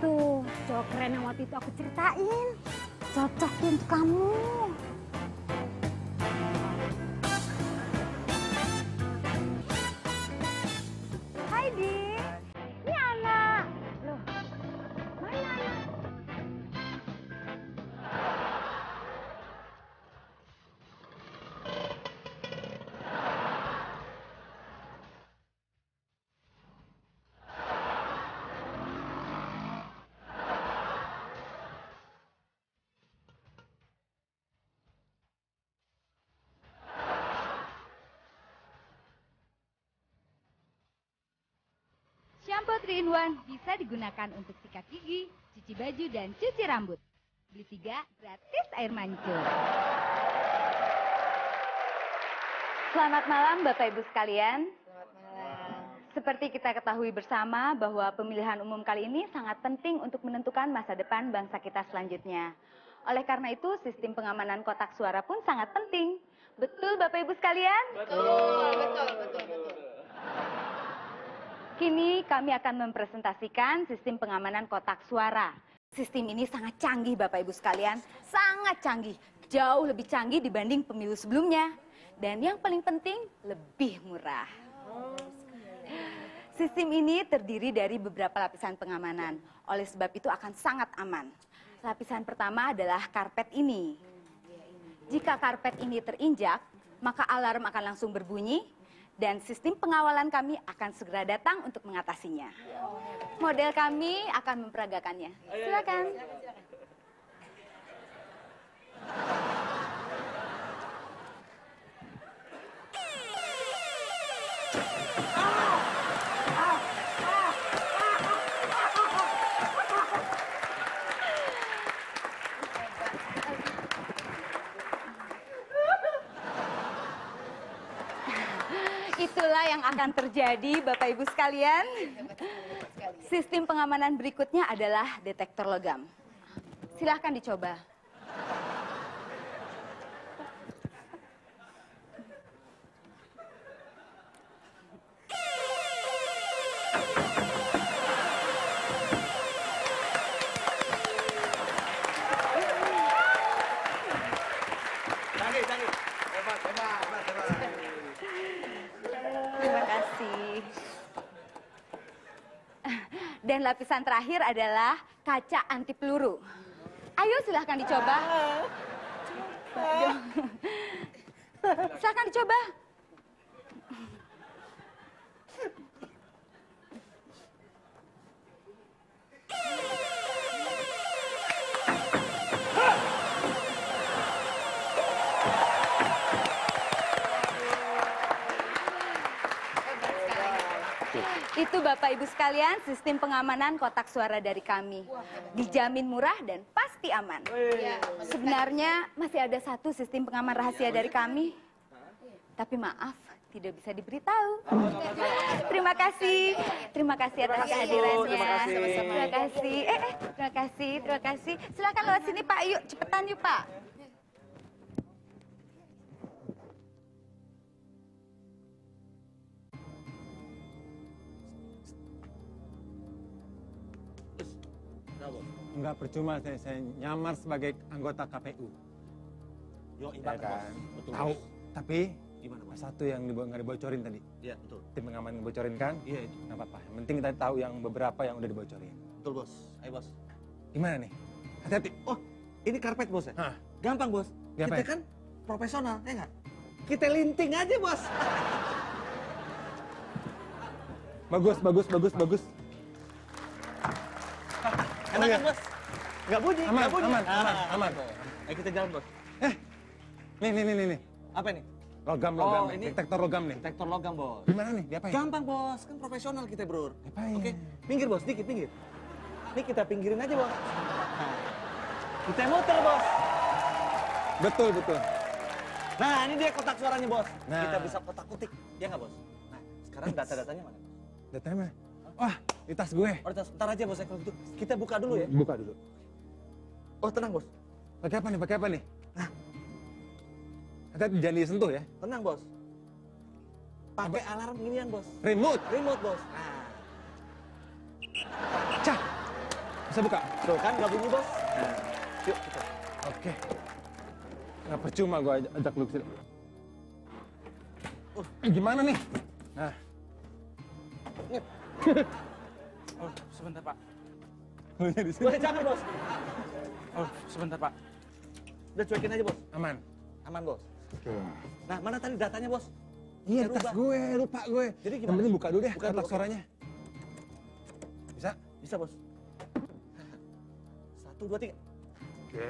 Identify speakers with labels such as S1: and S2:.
S1: Tuh cowok keren yang waktu itu aku ceritain. Cocok untuk kamu.
S2: Shampoo 3 in 1 bisa digunakan untuk sikat gigi, cuci baju, dan cuci rambut. Beli tiga, gratis air mancur. Selamat malam Bapak Ibu sekalian. Seperti kita ketahui bersama bahwa pemilihan umum kali ini sangat penting untuk menentukan masa depan bangsa kita selanjutnya. Oleh karena itu, sistem pengamanan kotak suara pun sangat penting. Betul Bapak Ibu sekalian?
S3: Betul, betul, betul, betul.
S2: Kini kami akan mempresentasikan sistem pengamanan kotak suara. Sistem ini sangat canggih Bapak Ibu sekalian, sangat canggih. Jauh lebih canggih dibanding pemilu sebelumnya. Dan yang paling penting, lebih murah. Sistem ini terdiri dari beberapa lapisan pengamanan. Oleh sebab itu akan sangat aman. Lapisan pertama adalah karpet ini. Jika karpet ini terinjak, maka alarm akan langsung berbunyi dan sistem pengawalan kami akan segera datang untuk mengatasinya. Model kami akan memperagakannya. Silakan. Itulah yang akan terjadi Bapak Ibu sekalian. Sistem pengamanan berikutnya adalah detektor logam. Silahkan dicoba. Dan lapisan terakhir adalah kaca anti peluru. Ayo silahkan dicoba. Silahkan dicoba. Bapak Ibu sekalian sistem pengamanan kotak suara dari kami. Dijamin murah dan pasti aman. Sebenarnya masih ada satu sistem pengaman rahasia dari kami. Tapi maaf, tidak bisa diberitahu. Terima kasih. Terima kasih atas kehadirannya.
S3: terima kasih.
S2: Terima kasih. Eh, eh, terima kasih, terima kasih. Silakan lewat sini Pak, yuk cepetan yuk Pak.
S4: Enggak percuma saya, saya nyamar sebagai anggota KPU.
S3: Yo,
S4: Ya
S3: ibarat bos.
S4: kan?
S3: Betul.
S4: Tahu. Tapi
S3: Gimana bos?
S4: satu yang dibo- nggak dibocorin tadi.
S3: Iya, betul.
S4: Tim pengaman ngebocorin kan?
S3: Iya, itu.
S4: Nggak apa-apa. Yang penting kita tahu yang beberapa yang udah dibocorin.
S3: Betul bos. Ayo bos.
S4: Gimana nih? Hati-hati.
S3: Oh, ini karpet bos ya?
S4: Hah,
S3: Gampang bos.
S4: Gampang
S3: Kita kan profesional, ya nggak? Kita linting aja bos.
S4: bagus, bagus, bagus, bagus.
S3: Kan bos? Nggak bunyi,
S4: Aman,
S3: bunyi.
S4: aman, aman,
S3: Ah,
S4: aman.
S3: Ayo kita jalan bos.
S4: Nih, nih, nih, nih, nih.
S3: Apa nih?
S4: Logam, logam.
S3: Oh, ini-
S4: Detektor logam nih.
S3: Detektor logam bos.
S4: Gimana nih? Diapain?
S3: Gampang bos, kan profesional kita bro.
S4: Diapain?
S3: Oke, pinggir bos, dikit pinggir. Ini kita pinggirin aja bos. Nah, kita muter bos.
S4: Betul, betul.
S3: Nah, ini dia kotak suaranya bos.
S4: Nah.
S3: Kita bisa kotak kutik, ya nggak bos? Nah, sekarang data-datanya mana?
S4: Datanya mana? Wah, di tas gue.
S3: Oh, ntar aja bos, kalau gitu. Kita buka dulu ya.
S4: Buka dulu.
S3: Oh, tenang bos.
S4: Pakai apa nih? Pakai apa nih? Hati-hati jangan disentuh ya.
S3: Tenang bos. Pakai alarm ginian bos.
S4: Remote.
S3: Remote bos. Nah,
S4: Cah. Bisa buka?
S3: Tuh kan nggak bunyi bos. Nah, yuk kita.
S4: Oke. Nah, percuma gue ajak, ajak lu ke sini.
S3: Uh.
S4: Eh, gimana nih? Nah,
S5: Oh, sebentar Pak.
S4: lu di sini.
S3: Boleh jangan bos.
S5: Oh, sebentar Pak.
S3: Udah cuekin aja bos.
S4: Aman.
S3: Aman bos.
S4: Oke.
S3: Nah mana tadi datanya bos?
S4: Iya, tas gue, lupa gue.
S3: Jadi
S4: Yang
S3: gimana?
S4: penting buka dulu deh,
S3: Buka
S4: kotak suaranya. Bisa?
S3: Bisa bos. Satu dua tiga.
S4: Oke,